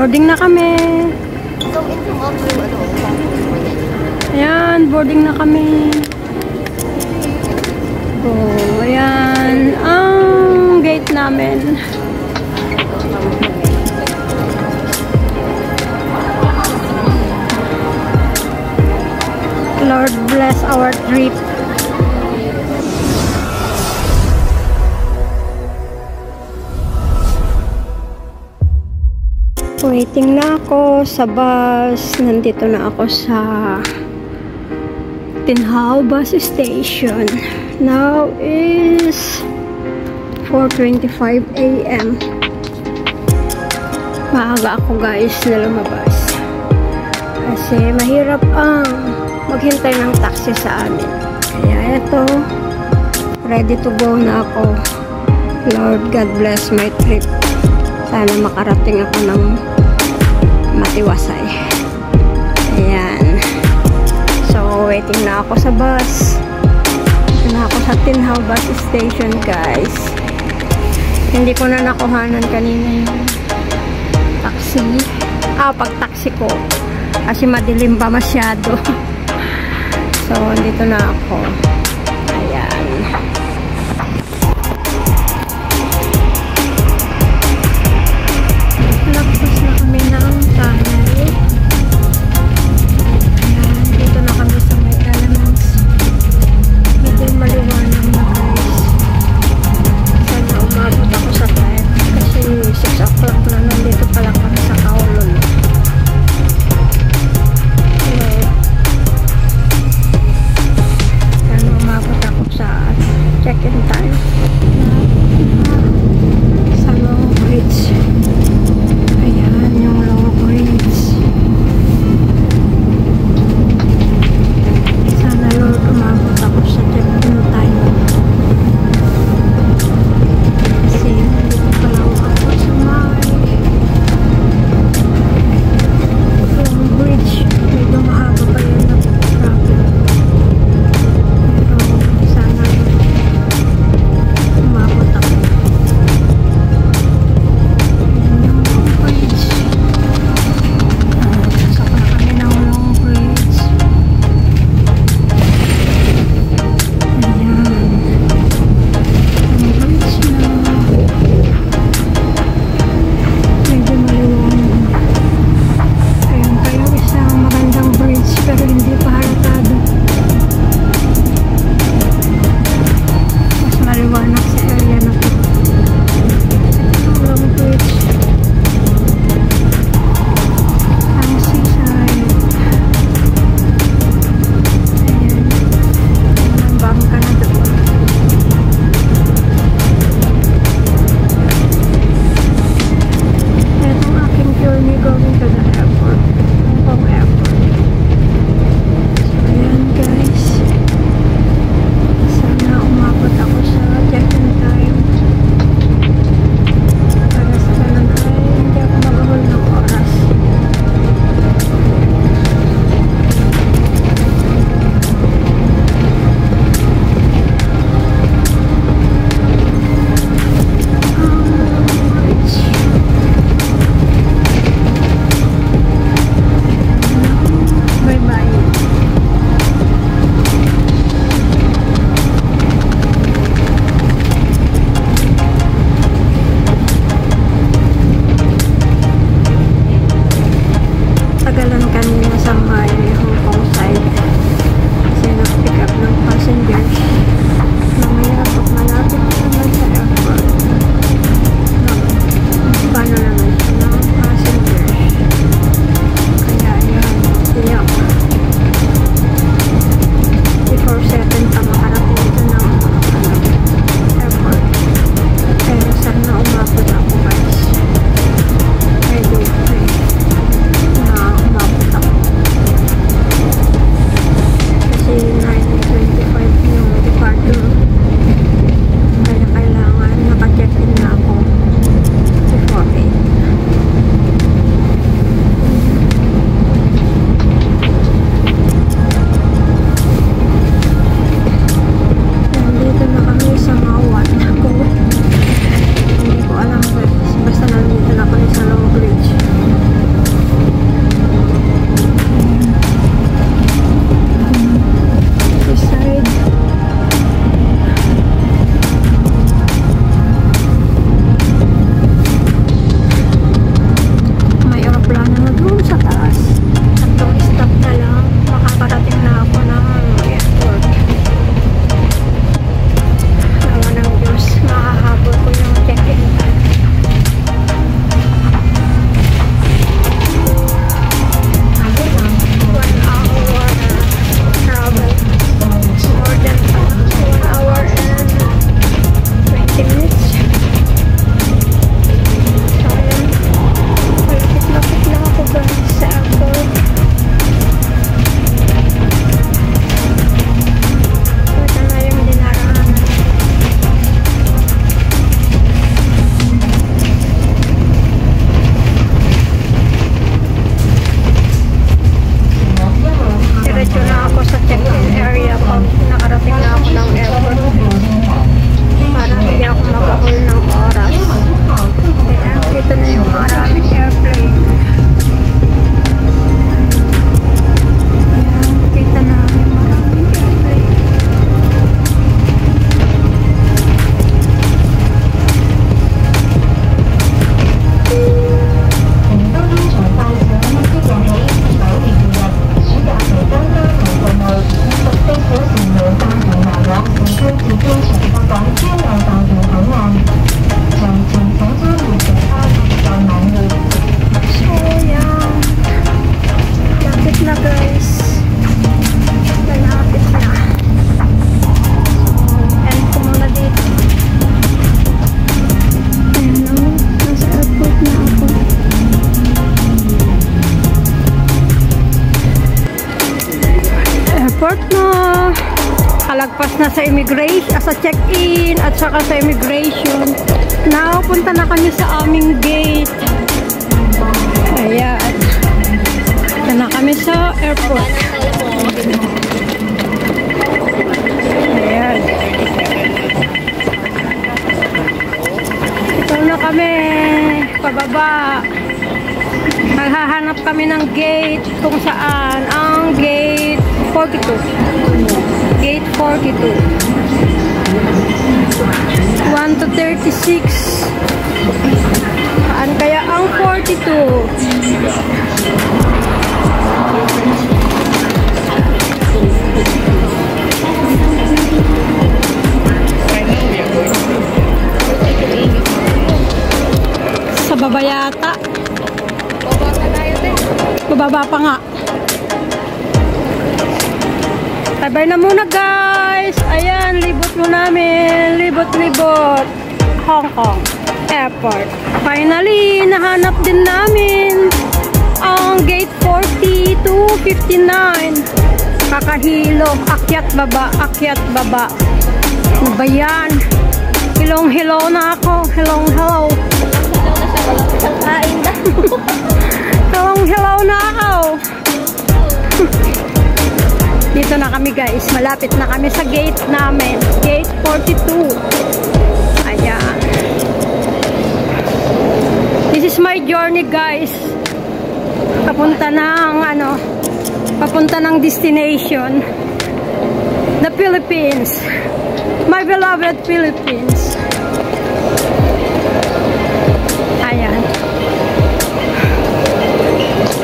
Boarding na kami. Ayan, boarding na kami. Oh, ayan. Ang gate namin. Lord bless our trip. Waiting na ako sa bus. Nandito na ako sa Tinhao bus station. Now is 4.25 a.m. Maaga ako guys na lumabas. Kasi mahirap ang maghintay ng taxi sa amin. Kaya ito, ready to go na ako. Lord God bless my trip. Sana makarating ako ng matiwasay. Ayan. So, waiting na ako sa bus. Ito na ako sa Tinhao bus station, guys. Hindi ko na nakuhanan kanina yung taxi. Ah, pag taxi ko. Kasi madilim pa masyado. so, dito na ako. Nakalagpas na sa immigration, ah, sa check-in at saka sa immigration. Now, punta na kami sa aming gate. Ayan. Punta na kami sa airport. Ayan. Ito na kami. Pababa. Maghahanap kami ng gate kung saan. Ang gate 42. Gate 42. 1 to 36. Saan kaya ang 42? Sa baba yata. Bababa pa nga. Tabay na muna guys. Ayan, libot mo namin. Libot-libot. Hong Kong Airport. Finally, nahanap din namin ang gate 40 to 59. Kakahilo. Akyat baba. Akyat baba. Ano ba yan? Hilong hello na ako. Helong hello. Kain na. Helong hello na ako. Dito na kami guys. Malapit na kami sa gate namin. Gate 42. Ayan. This is my journey guys. Papunta ng ano, papunta ng destination. The Philippines. My beloved Philippines. Ayan.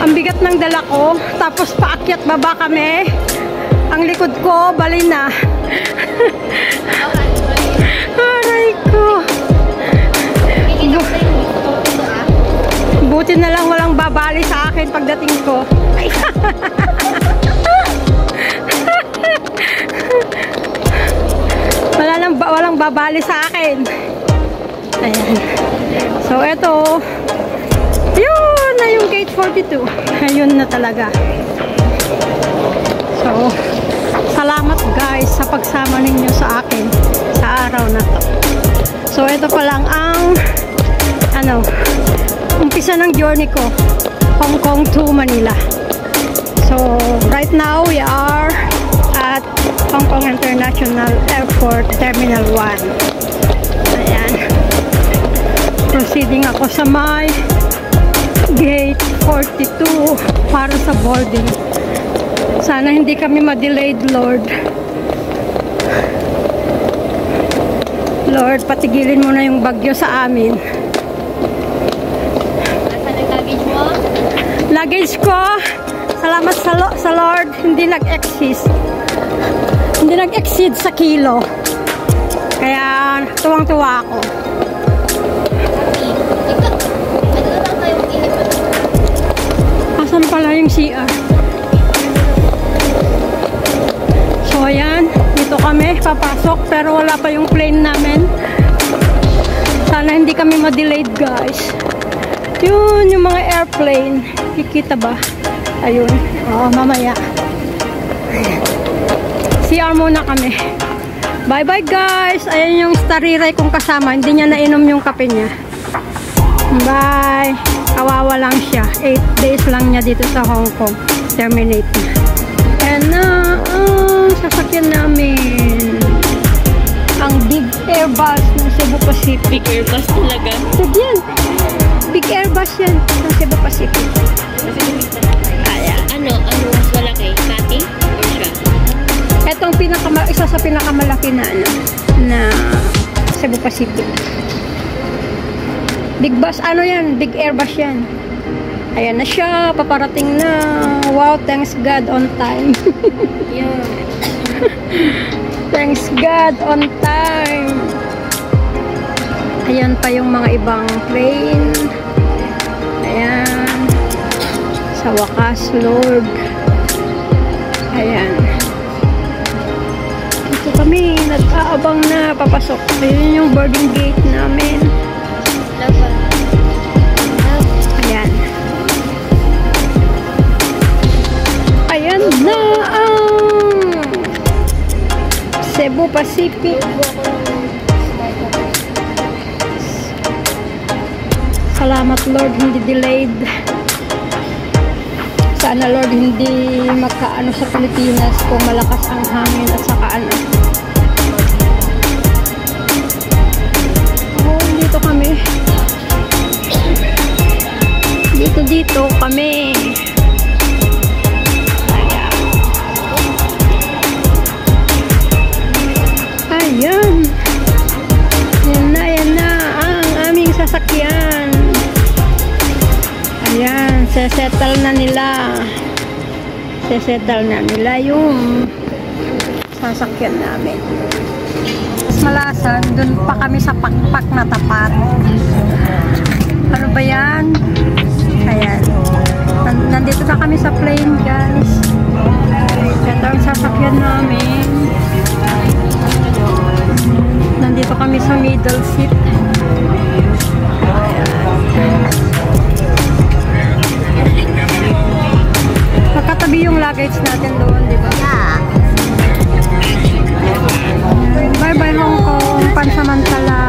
Ang bigat ng dala ko. Tapos paakyat baba kami. Ang likod ko, bali na. Aray ko. Buti na lang walang babali sa akin pagdating ko. Wala nang, ba- walang babali sa akin. Ayan. So, eto. Yun na yung gate 42. Ayun na talaga. So, salamat guys sa pagsama ninyo sa akin sa araw na to. So, ito pa lang ang ano, umpisa ng journey ko. Hong Kong to Manila. So, right now we are at Hong Kong International Airport Terminal 1. Ayan. Proceeding ako sa may gate 42 para sa boarding. Sana hindi kami ma-delayed, Lord. Lord, patigilin mo na yung bagyo sa amin. Nasaan ang luggage mo? Luggage ko, salamat sa, lo- sa Lord, hindi nag-exist. Hindi nag-exceed sa kilo. Kaya, tuwang-tuwa ako. Asan pala yung CR? So, ayan. Dito kami, papasok. Pero wala pa yung plane namin. Sana hindi kami ma-delayed, guys. Yun, yung mga airplane. Kikita ba? Ayun. Oo, mamaya. CR muna kami. Bye-bye, guys. Ayan yung stariray kong kasama. Hindi niya nainom yung kape niya. Bye. Kawawa lang siya. 8 days lang niya dito sa Hong Kong. Terminate na. Ayan na ang sasakyan namin. Ang big Airbus ng Cebu Pacific. Big Airbus talaga. Big yan. Big Airbus yan ng Cebu Pacific. Ayan. Ano, ano mas malaki? Kati? Or siya? Etong pinaka isa sa pinakamalaki na ano na Cebu Pacific. Big bus ano yan? Big Airbus yan. Ayan na siya, paparating na. Wow, thanks God on time. Yeah. Thanks God on time. Ayan pa yung mga ibang plane. Ayan. Sa wakas, Lord. Ayan. Dito kami, nag-aabang na papasok. Ayun yung boarding gate namin. Pacific. Salamat Lord, hindi delayed. Sana Lord, hindi makaano sa Pilipinas kung malakas ang hangin at saka ano. Sesettle na nila yung sasakyan namin. Mas malasan, dun pa kami sa pakpak na tapat. Ano ba yan? Ayan. Nan- Nandito na kami sa plane, guys. Ito ang sasakyan namin. Nandito kami sa middle seat. Magkatabi luggage natin doon, di ba? Yeah. Bye-bye Hong Kong, pansamantala.